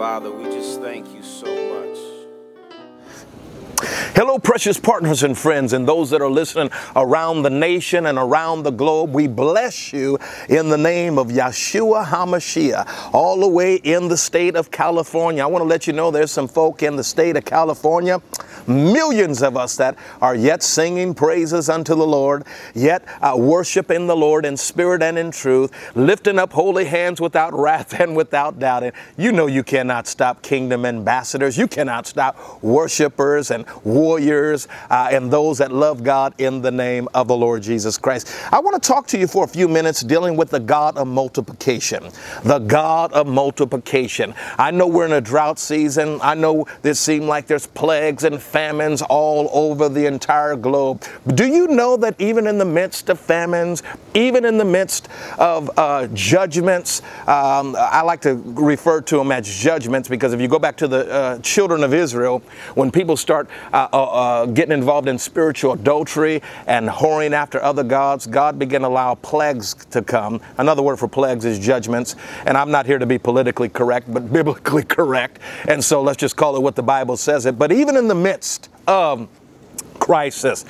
Father, we just thank you so much. Hello, precious partners and friends, and those that are listening around the nation and around the globe. We bless you in the name of Yeshua HaMashiach, all the way in the state of California. I want to let you know there's some folk in the state of California, millions of us that are yet singing praises unto the Lord, yet uh, worshiping the Lord in spirit and in truth, lifting up holy hands without wrath and without doubting. You know you cannot stop kingdom ambassadors. You cannot stop worshipers and warriors uh, and those that love God in the name of the Lord Jesus Christ. I want to talk to you for a few minutes dealing with the God of multiplication. The God of multiplication. I know we're in a drought season. I know this seems like there's plagues and famines all over the entire globe. Do you know that even in the midst of famines, even in the midst of uh, judgments, um, I like to refer to them as judgments because if you go back to the uh, children of Israel, when people start uh, uh, uh, getting involved in spiritual adultery and whoring after other gods, God began to allow plagues to come. Another word for plagues is judgments. And I'm not here to be politically correct, but biblically correct. And so let's just call it what the Bible says it. But even in the midst of crisis.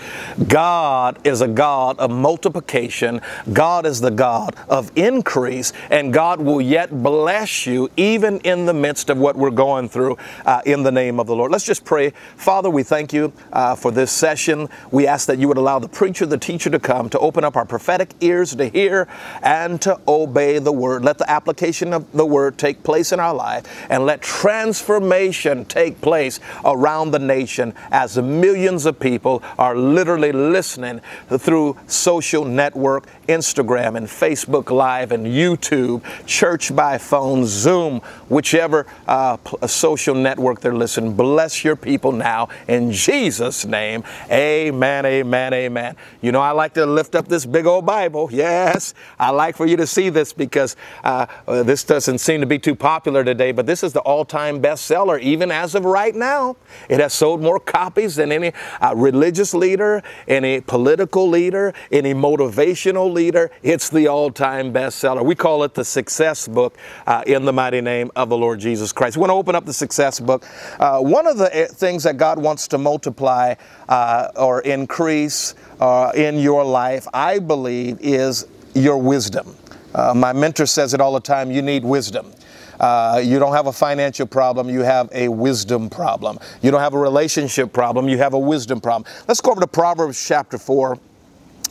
God is a God of multiplication. God is the God of increase, and God will yet bless you even in the midst of what we're going through uh, in the name of the Lord. Let's just pray. Father, we thank you uh, for this session. We ask that you would allow the preacher, the teacher to come to open up our prophetic ears to hear and to obey the word. Let the application of the word take place in our life, and let transformation take place around the nation as millions of people people are literally listening through social network, Instagram and Facebook Live and YouTube, church by phone, Zoom, whichever uh, social network they're listening. Bless your people now in Jesus' name. Amen, amen, amen. You know, I like to lift up this big old Bible. Yes, I like for you to see this because uh, uh this doesn't seem to be too popular today, but this is the all time bestseller, even as of right now. It has sold more copies than any uh, religious leader, any political leader, any motivational leader. It's the all time bestseller. We call it the success book uh, in the mighty name of the Lord Jesus Christ. We want to open up the success book. Uh, one of the eh, things that God wants to multiply uh, or increase uh, in your life, I believe, is your wisdom. Uh, my mentor says it all the time you need wisdom. Uh, you don't have a financial problem, you have a wisdom problem. You don't have a relationship problem, you have a wisdom problem. Let's go over to Proverbs chapter 4.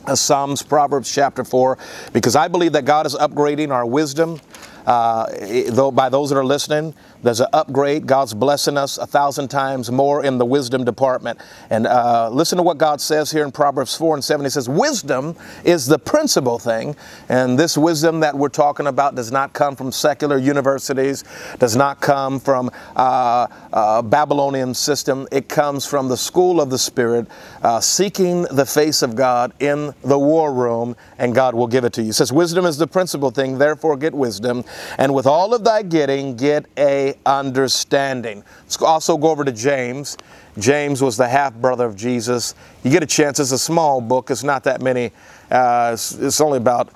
Uh, Psalms, Proverbs chapter 4, because I believe that God is upgrading our wisdom. Uh, though by those that are listening, there's an upgrade. God's blessing us a thousand times more in the wisdom department. And uh, listen to what God says here in Proverbs 4 and 7. He says, Wisdom is the principal thing. And this wisdom that we're talking about does not come from secular universities, does not come from uh, uh, Babylonian system. It comes from the school of the Spirit, uh, seeking the face of God in the war room, and God will give it to you. He says, Wisdom is the principal thing, therefore get wisdom. And with all of thy getting, get a understanding. Let's also go over to James. James was the half brother of Jesus. You get a chance, it's a small book, it's not that many, uh, it's, it's only about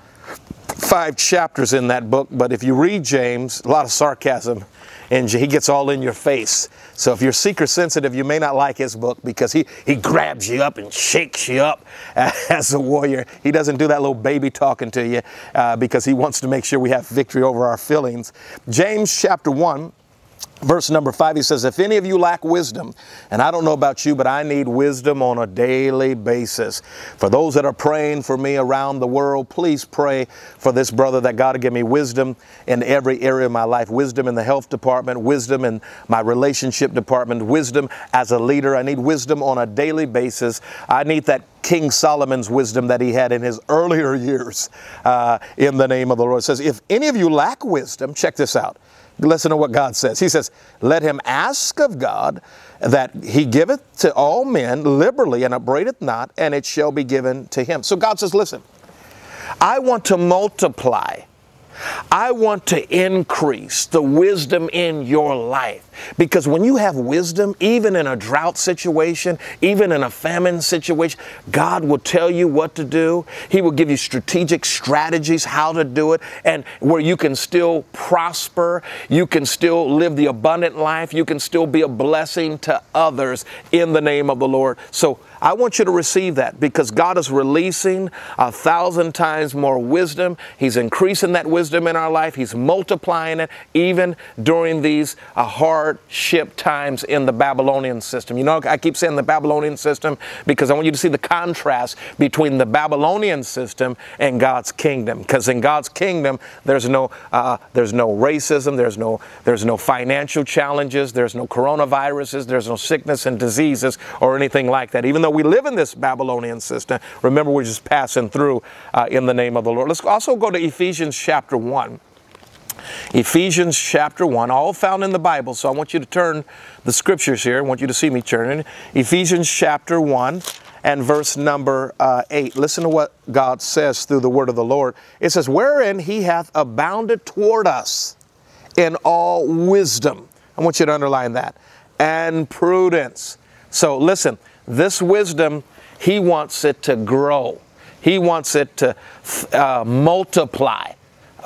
five chapters in that book, but if you read James, a lot of sarcasm, and he gets all in your face. So if you're seeker sensitive, you may not like his book because he, he grabs you up and shakes you up as a warrior. He doesn't do that little baby talking to you uh, because he wants to make sure we have victory over our feelings. James chapter 1 verse number five, he says, If any of you lack wisdom, and I don't know about you, but I need wisdom on a daily basis. For those that are praying for me around the world, please pray for this brother that God give me wisdom in every area of my life wisdom in the health department, wisdom in my relationship department, wisdom as a leader. I need wisdom on a daily basis. I need that King Solomon's wisdom that he had in his earlier years uh, in the name of the Lord. It says, If any of you lack wisdom, check this out. Listen to what God says. He says, Let him ask of God that he giveth to all men liberally and upbraideth not, and it shall be given to him. So God says, Listen, I want to multiply. I want to increase the wisdom in your life. Because when you have wisdom, even in a drought situation, even in a famine situation, God will tell you what to do. He will give you strategic strategies how to do it, and where you can still prosper, you can still live the abundant life, you can still be a blessing to others in the name of the Lord. So I want you to receive that because God is releasing a thousand times more wisdom. He's increasing that wisdom in our life. He's multiplying it even during these uh, hardship times in the Babylonian system. You know, I keep saying the Babylonian system because I want you to see the contrast between the Babylonian system and God's kingdom. Because in God's kingdom, there's no uh, there's no racism, there's no there's no financial challenges, there's no coronaviruses, there's no sickness and diseases or anything like that. Even though we live in this Babylonian system, remember we're just passing through uh, in the name of the Lord. Let's also go to Ephesians chapter 1. Ephesians chapter 1, all found in the Bible. So I want you to turn the scriptures here. I want you to see me turning. Ephesians chapter 1 and verse number uh, 8. Listen to what God says through the word of the Lord. It says, Wherein he hath abounded toward us in all wisdom. I want you to underline that. And prudence. So listen, this wisdom, he wants it to grow. He wants it to uh, multiply.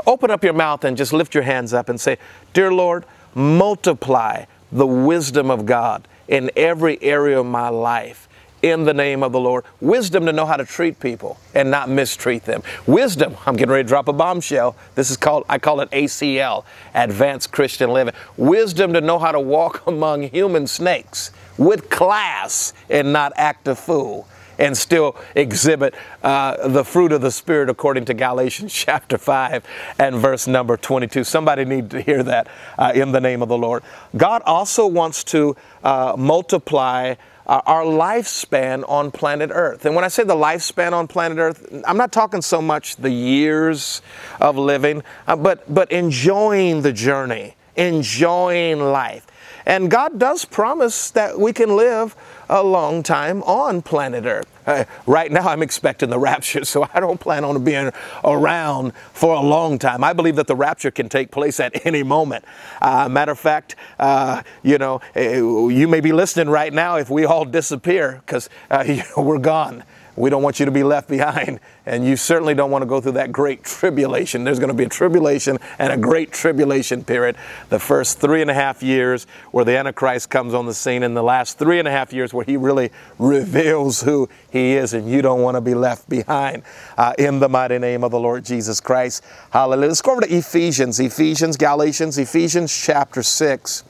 Open up your mouth and just lift your hands up and say, Dear Lord, multiply the wisdom of God in every area of my life in the name of the Lord. Wisdom to know how to treat people and not mistreat them. Wisdom, I'm getting ready to drop a bombshell. This is called, I call it ACL, Advanced Christian Living. Wisdom to know how to walk among human snakes with class and not act a fool and still exhibit uh, the fruit of the Spirit according to Galatians chapter 5 and verse number 22. Somebody need to hear that uh, in the name of the Lord. God also wants to uh, multiply uh, our lifespan on planet Earth. And when I say the lifespan on planet Earth, I'm not talking so much the years of living, uh, but, but enjoying the journey, enjoying life. And God does promise that we can live a long time on planet Earth. Uh, right now, I'm expecting the rapture, so I don't plan on being around for a long time. I believe that the rapture can take place at any moment. Uh, matter of fact, uh, you know, eh, you may be listening right now if we all disappear because uh, you know, we're gone. We don't want you to be left behind, and you certainly don't want to go through that great tribulation. There's going to be a tribulation and a great tribulation period. The first three and a half years where the Antichrist comes on the scene, and the last three and a half years where he really reveals who he is, and you don't want to be left behind. Uh, in the mighty name of the Lord Jesus Christ. Hallelujah. Let's go over to Ephesians, Ephesians, Galatians, Ephesians chapter 6.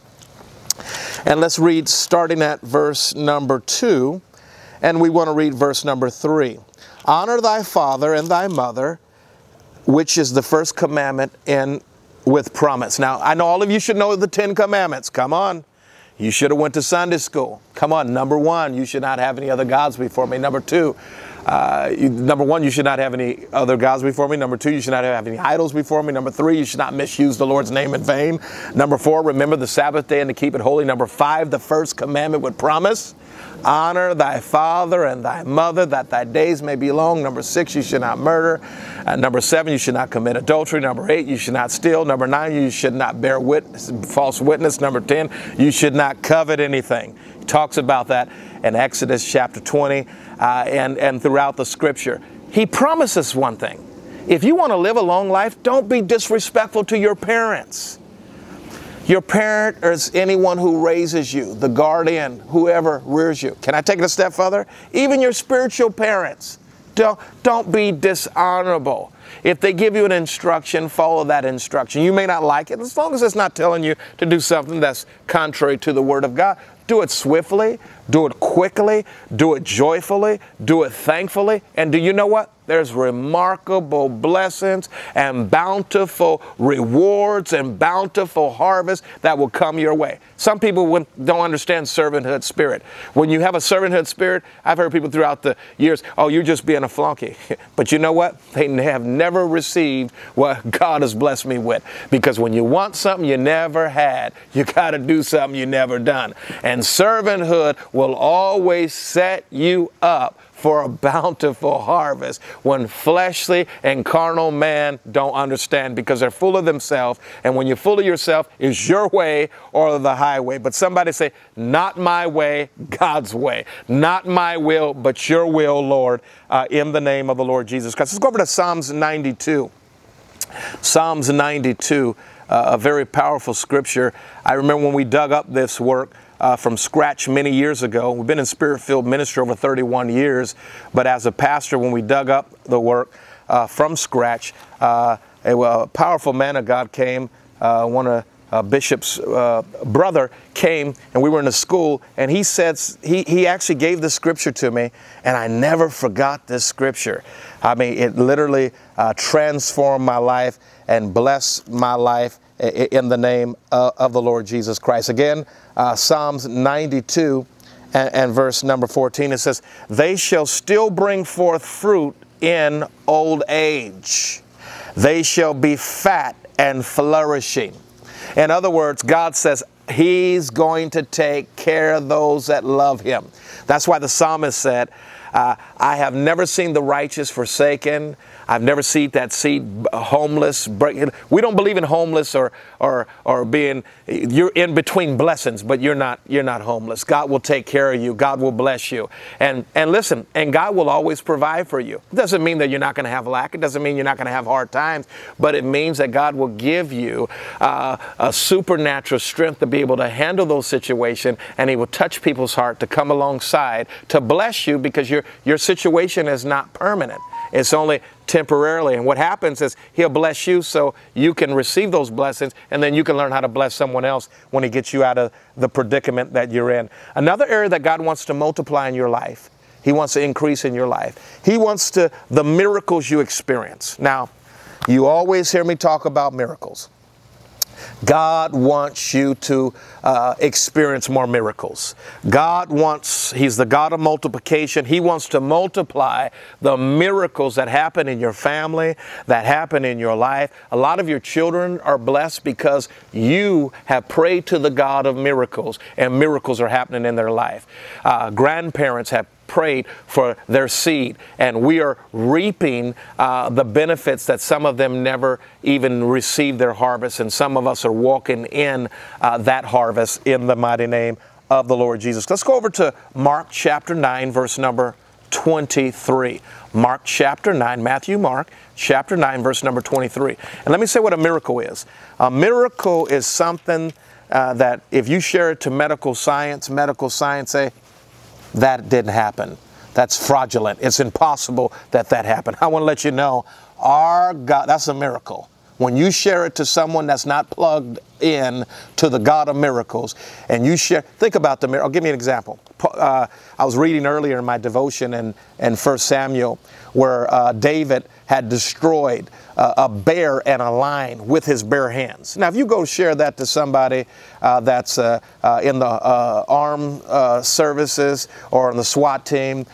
And let's read starting at verse number 2 and we want to read verse number three. Honor thy father and thy mother, which is the first commandment and with promise. Now, I know all of you should know the Ten Commandments. Come on. You should have went to Sunday school. Come on. Number one, you should not have any other gods before me. Number two, uh, you, number one, you should not have any other gods before me. Number two, you should not have any idols before me. Number three, you should not misuse the Lord's name in vain. Number four, remember the Sabbath day and to keep it holy. Number five, the first commandment with promise. Honor thy father and thy mother, that thy days may be long. Number six, you should not murder. Uh, number seven, you should not commit adultery. Number eight, you should not steal. Number nine, you should not bear witness, false witness. Number 10, you should not covet anything. He talks about that in Exodus chapter 20 uh, and, and throughout the scripture. He promises one thing. If you want to live a long life, don't be disrespectful to your parents. Your parent is anyone who raises you, the guardian, whoever rears you. Can I take it a step further? Even your spiritual parents. Don't, don't be dishonorable. If they give you an instruction, follow that instruction. You may not like it, as long as it's not telling you to do something that's contrary to the Word of God. Do it swiftly, do it quickly, do it joyfully, do it thankfully. And do you know what? There's remarkable blessings and bountiful rewards and bountiful harvest that will come your way. Some people don't understand servanthood spirit. When you have a servanthood spirit, I've heard people throughout the years, oh, you're just being a flunky. but you know what? They have never received what God has blessed me with. Because when you want something you never had, you got to do something you never done. And servanthood will always set you up for a bountiful harvest when fleshly and carnal man don't understand because they're full of themselves. And when you're full of yourself, it's your way or the highway. But somebody say, Not my way, God's way. Not my will, but your will, Lord, uh, in the name of the Lord Jesus Christ. Let's go over to Psalms 92. Psalms 92, uh, a very powerful scripture. I remember when we dug up this work uh, from scratch many years ago. We've been in spirit filled ministry over 31 years, but as a pastor, when we dug up the work uh, from scratch, uh, a, a, powerful man of God came, uh, one of uh, Bishop's uh, brother came, and we were in a school, and he said, he, he actually gave the scripture to me, and I never forgot this scripture. I mean, it literally uh, transformed my life and blessed my life in the name uh, of the Lord Jesus Christ. Again, uh, Psalms 92 and, and verse number 14, it says, They shall still bring forth fruit in old age. They shall be fat and flourishing. In other words, God says, He's going to take care of those that love Him. That's why the psalmist said, uh, I have never seen the righteous forsaken. I've never seen that seed homeless. We don't believe in homeless or, or, or being, you're in between blessings, but you're not, you're not homeless. God will take care of you. God will bless you. And, and listen, and God will always provide for you. It doesn't mean that you're not going to have lack. It doesn't mean you're not going to have hard times, but it means that God will give you uh, a supernatural strength to be able to handle those situations and He will touch people's heart to come alongside to bless you because your, your situation is not permanent. It's only temporarily. And what happens is He'll bless you so you can receive those blessings, and then you can learn how to bless someone else when He gets you out of the predicament that you're in. Another area that God wants to multiply in your life, He wants to increase in your life. He wants to, the miracles you experience. Now, you always hear me talk about miracles. God wants you to uh, experience more miracles. God wants, He's the God of multiplication. He wants to multiply the miracles that happen in your family, that happen in your life. A lot of your children are blessed because you have prayed to the God of miracles, and miracles are happening in their life. Uh, grandparents have prayed for their seed, and we are reaping uh, the benefits that some of them never even received their harvest, and some of us are walking in uh, that harvest in the mighty name of the Lord Jesus. Let's go over to Mark chapter 9, verse number 23. Mark chapter 9, Matthew, Mark chapter 9, verse number 23. And let me say what a miracle is. A miracle is something uh, that if you share it to medical science, medical science say, that didn't happen. That's fraudulent. It's impossible that that happened. I want to let you know our God, that's a miracle. When you share it to someone that's not plugged in to the God of miracles, and you share, think about the miracle. I'll give you an example. Uh, I was reading earlier in my devotion in, in 1 Samuel where uh, David had destroyed uh, a bear and a lion with his bare hands. Now, if you go share that to somebody uh, that's uh, uh, in the uh, armed services or in the SWAT team,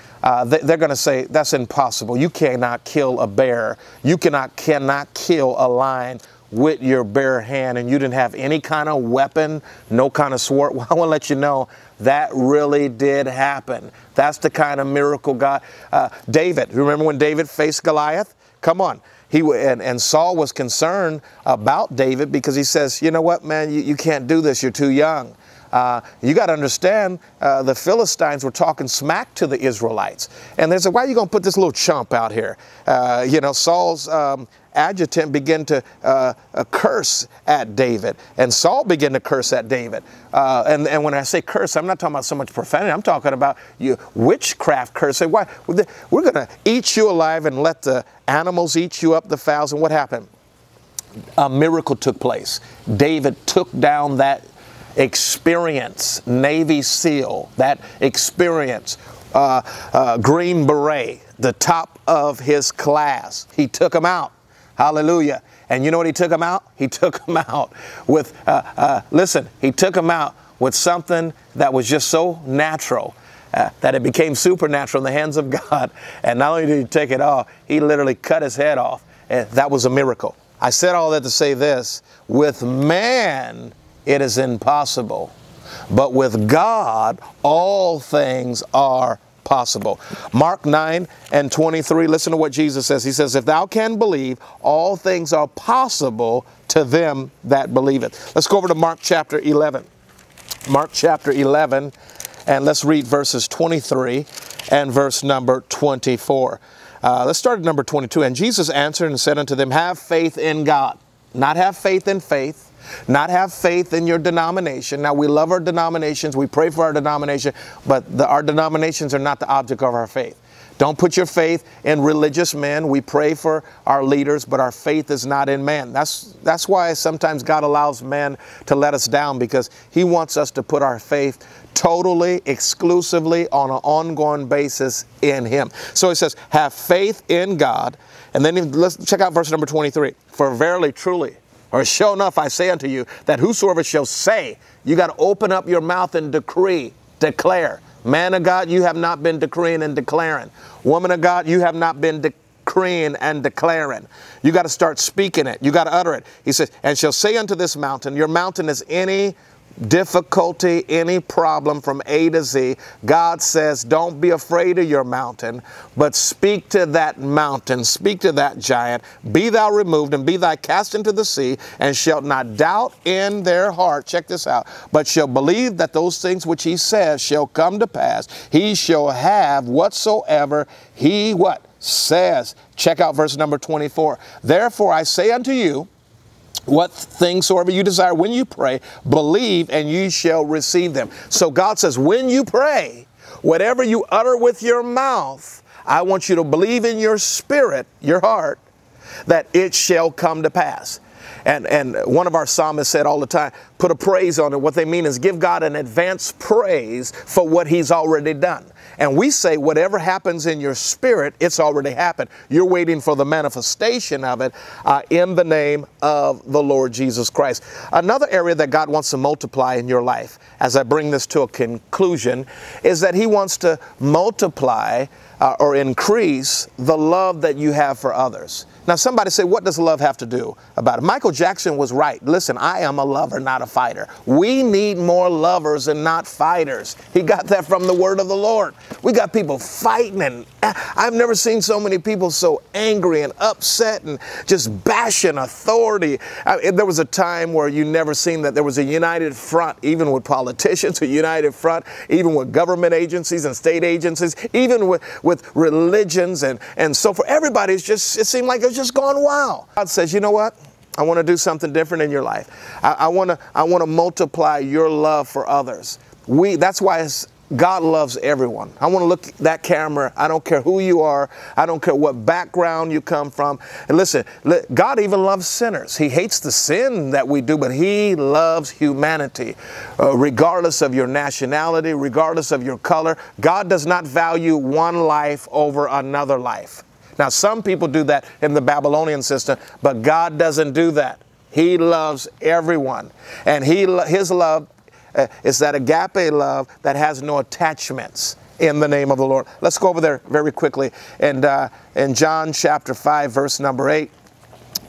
they, are going to say that's impossible. You cannot kill a bear. You cannot cannot kill a lion with your bare hand and you didn't have any kind of weapon, no kind of sword. Well, I want to let you know that really did happen. That's the kind of miracle God. Uh, David, remember when David faced Goliath? Come on. He and, and Saul was concerned about David because he says, you know what, man, you, you can't do this. You're too young. Uh, you got to understand, uh, the Philistines were talking smack to the Israelites. And they said, why are you going to put this little chump out here? Uh, you know, Saul's um, adjutant began to uh, uh, curse at David, and Saul began to curse at David. Uh, and, and when I say curse, I'm not talking about so much profanity. I'm talking about you witchcraft curse. Say, why we're going to eat you alive and let the animals eat you up, the fowls. And what happened? A miracle took place. David took down that experience, Navy SEAL, that experience, uh, uh, Green Beret, the top of his class. He took him out. Hallelujah. And you know what he took him out? He took him out with, uh, uh, listen, he took him out with something that was just so natural. Uh, that it became supernatural in the hands of God. And not only did he take it off, he literally cut his head off. And that was a miracle. I said all that to say this with man, it is impossible. But with God, all things are possible. Mark 9 and 23, listen to what Jesus says. He says, If thou can believe, all things are possible to them that believe it. Let's go over to Mark chapter 11. Mark chapter 11, and let's read verses 23 and verse number 24. Uh, let's start at number 22. And Jesus answered and said unto them, Have faith in God. Not have faith in faith, not have faith in your denomination. Now, we love our denominations, we pray for our denomination, but the, our denominations are not the object of our faith. Don't put your faith in religious men. We pray for our leaders, but our faith is not in man. That's, that's why sometimes God allows man to let us down because He wants us to put our faith totally, exclusively, on an ongoing basis in Him. So He says, have faith in God. And then let's check out verse number 23. For verily, truly, or sure enough, I say unto you, that whosoever shall say, you got to open up your mouth and decree, declare. Man of God, you have not been decreeing and declaring. Woman of God, you have not been decreeing and declaring. You got to start speaking it. You got to utter it. He says, and shall say unto this mountain, your mountain is any difficulty, any problem from A to Z, God says, don't be afraid of your mountain, but speak to that mountain, speak to that giant, be thou removed and be thou cast into the sea, and shalt not doubt in their heart, check this out, but shall believe that those things which he says shall come to pass. He shall have whatsoever he what? Says. Check out verse number 24. Therefore I say unto you, what things soever you desire when you pray, believe and you shall receive them. So God says, when you pray, whatever you utter with your mouth, I want you to believe in your spirit, your heart, that it shall come to pass. And, and one of our psalmists said all the time, put a praise on it. What they mean is give God an advance praise for what He's already done. And we say, whatever happens in your spirit, it's already happened. You're waiting for the manifestation of it uh, in the name of the Lord Jesus Christ. Another area that God wants to multiply in your life, as I bring this to a conclusion, is that He wants to multiply uh, or increase the love that you have for others. Now, somebody say, what does love have to do about it? Michael Jackson was right. Listen, I am a lover, not a fighter. We need more lovers and not fighters. He got that from the word of the Lord. We got people fighting, and ah, I've never seen so many people so angry and upset and just bashing authority. I, there was a time where you never seen that there was a united front, even with politicians, a united front, even with government agencies and state agencies, even with, with religions and, and so forth. Everybody's just, it seemed like was just gone wild. God says, you know what? I want to do something different in your life. I, I want to I want to multiply your love for others. We that's why God loves everyone. I want to look at that camera. I don't care who you are. I don't care what background you come from. And listen, God even loves sinners. He hates the sin that we do, but He loves humanity, uh, regardless of your nationality, regardless of your color. God does not value one life over another life. Now, some people do that in the Babylonian system, but God doesn't do that. He loves everyone. And he, His love uh, is that agape love that has no attachments in the name of the Lord. Let's go over there very quickly. And uh, in John chapter 5, verse number 8,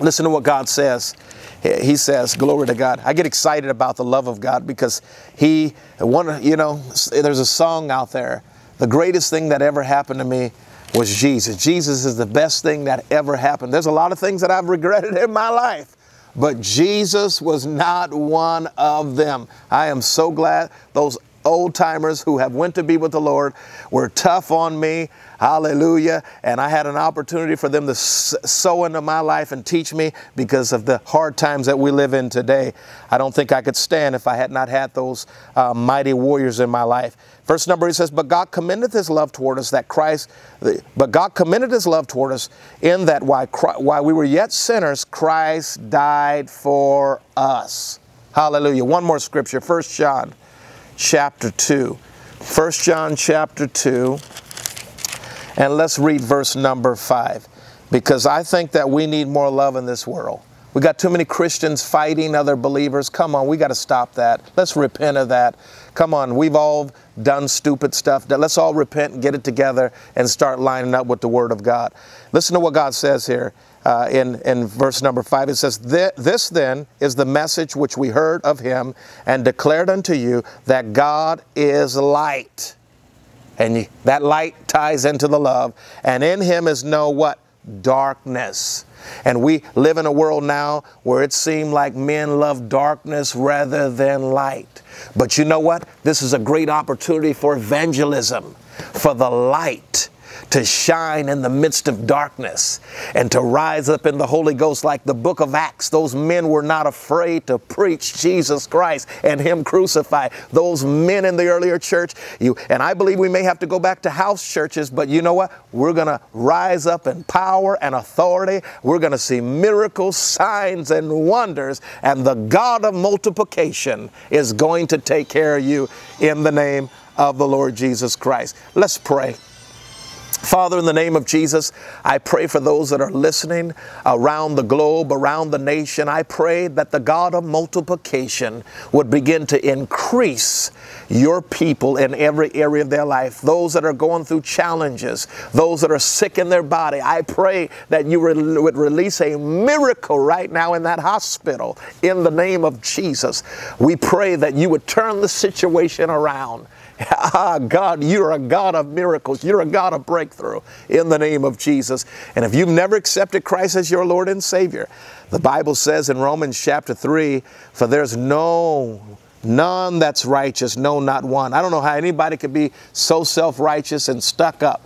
listen to what God says. He says, Glory to God. I get excited about the love of God because He, one, you know, there's a song out there. The greatest thing that ever happened to me was Jesus. Jesus is the best thing that ever happened. There's a lot of things that I've regretted in my life, but Jesus was not one of them. I am so glad those old timers who have went to be with the Lord were tough on me. Hallelujah. And I had an opportunity for them to sow into my life and teach me because of the hard times that we live in today. I don't think I could stand if I had not had those uh, mighty warriors in my life. Verse number, he says, But God commended his love toward us that Christ, but God commended his love toward us in that while, while we were yet sinners, Christ died for us. Hallelujah. One more scripture, 1 John chapter 2. 1 John chapter 2. And let's read verse number 5 because I think that we need more love in this world. We got too many Christians fighting other believers. Come on, we got to stop that. Let's repent of that. Come on, we've all done stupid stuff. Let's all repent and get it together and start lining up with the Word of God. Listen to what God says here uh, in, in verse number 5. It says, This then is the message which we heard of Him and declared unto you that God is light And that light ties into the love. And in him is no what? Darkness. And we live in a world now where it seems like men love darkness rather than light. But you know what? This is a great opportunity for evangelism, for the light to shine in the midst of darkness and to rise up in the Holy Ghost like the book of Acts. Those men were not afraid to preach Jesus Christ and Him crucified. Those men in the earlier church, you and I believe we may have to go back to house churches, but you know what? We're going to rise up in power and authority. We're going to see miracles, signs, and wonders, and the God of multiplication is going to take care of you in the name of the Lord Jesus Christ. Let's pray. Father, in the name of Jesus, I pray for those that are listening around the globe, around the nation. I pray that the God of multiplication would begin to increase your people in every area of their life. Those that are going through challenges, those that are sick in their body, I pray that you would release a miracle right now in that hospital in the name of Jesus. We pray that you would turn the situation around. Ah, God, you're a God of miracles. You're a God of breakthrough in the name of Jesus. And if you've never accepted Christ as your Lord and Savior, the Bible says in Romans chapter 3 For there's no none that's righteous, no, not one. I don't know how anybody could be so self righteous and stuck up.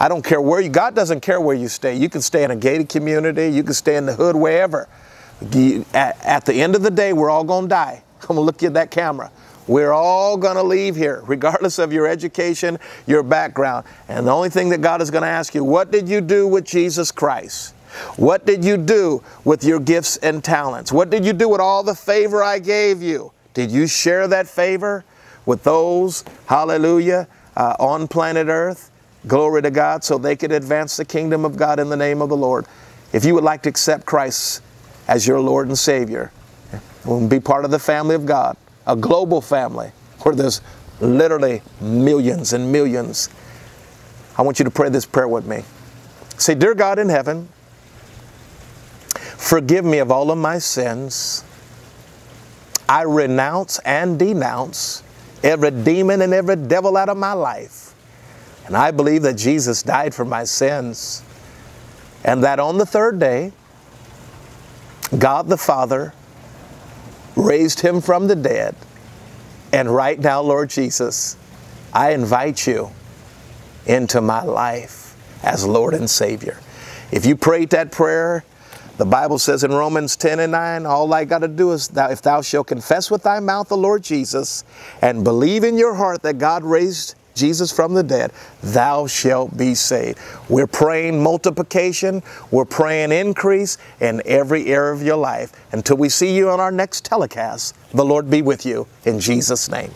I don't care where you, God doesn't care where you stay. You can stay in a gated community, you can stay in the hood, wherever. At, the end of the day, we're all going to die. I'm going to look at that camera. We're all going to leave here, regardless of your education, your background. And the only thing that God is going to ask you, what did you do with Jesus Christ? What did you do with your gifts and talents? What did you do with all the favor I gave you? Did you share that favor with those, hallelujah, uh, on planet Earth? Glory to God, so they could advance the kingdom of God in the name of the Lord. If you would like to accept Christ as your Lord and Savior, and be part of the family of God, a global family where there's literally millions and millions. I want you to pray this prayer with me. Say, Dear God in heaven, forgive me of all of my sins. I renounce and denounce every demon and every devil out of my life. And I believe that Jesus died for my sins. And that on the third day, God the Father raised him from the dead. And right now, Lord Jesus, I invite you into my life as Lord and Savior. If you prayed that prayer, the Bible says in Romans 10 and 9, all I got to do is, thou, if thou shalt confess with thy mouth the Lord Jesus and believe in your heart that God raised Jesus from the dead, thou shalt be saved. We're praying multiplication, we're praying increase in every area of your life. Until we see you on our next telecast, the Lord be with you in Jesus' name.